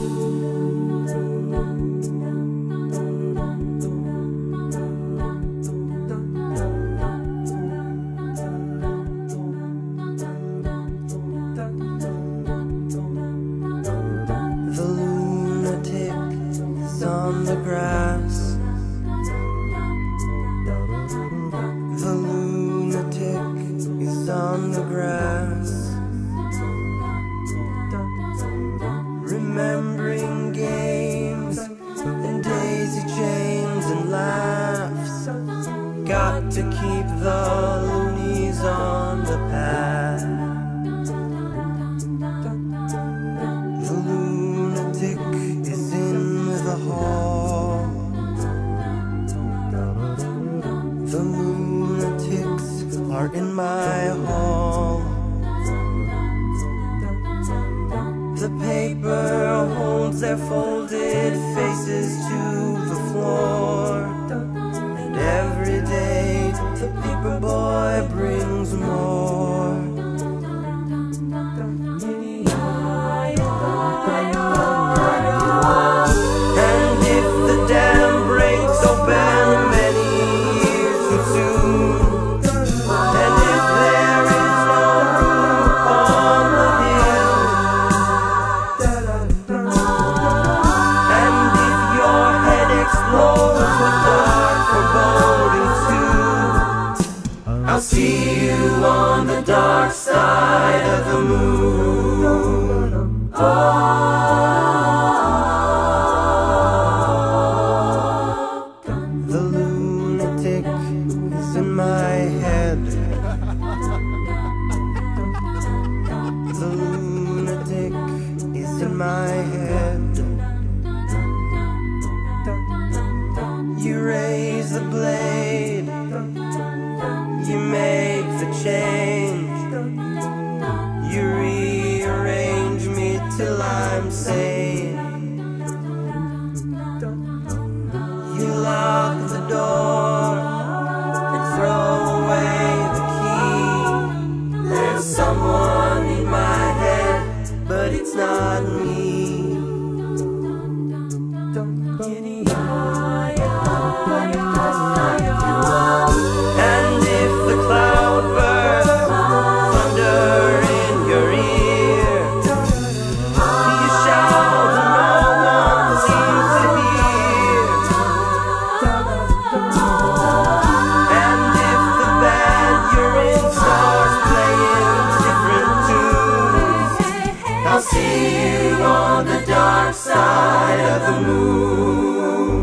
The Got to keep the loonies on the path. The lunatic is in the hall. The lunatics are in my hall. The paper holds their folded I'll see you on the dark side of the moon. Ah. The lunatic is in my head. The lunatic is in my head. You raise the blade, You lock the door and throw away the key. There's someone in my head, but it's not me. I'll see you on the dark side of the moon.